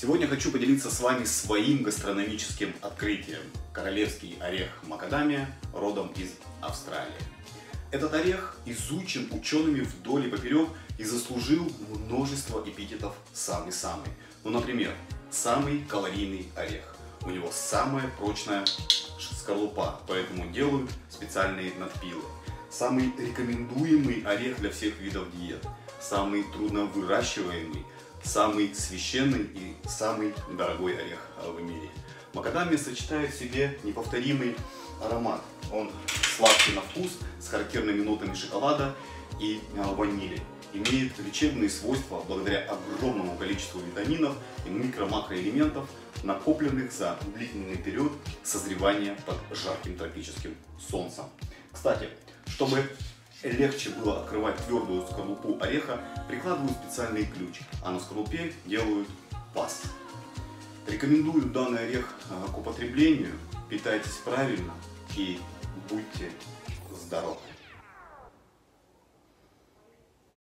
Сегодня хочу поделиться с вами своим гастрономическим открытием. Королевский орех макадамия родом из Австралии. Этот орех изучен учеными вдоль и поперек и заслужил множество эпитетов самый-самый. Ну, например, самый калорийный орех. У него самая прочная скорлупа, поэтому делают специальные надпилы. Самый рекомендуемый орех для всех видов диет. Самый трудновыращиваемый, самый священный и самый дорогой орех в мире. Макадамия сочетает в себе неповторимый аромат. Он сладкий на вкус, с характерными нотами шоколада и а, ванили. Имеет лечебные свойства благодаря огромному количеству витаминов и микро-макроэлементов, накопленных за длительный период созревания под жарким тропическим солнцем. Кстати, чтобы легче было открывать твердую скорлупу ореха, прикладывают специальный ключ, а на скорлупе делают паз. Рекомендую данный орех а, к употреблению. Питайтесь правильно и будьте здоровы.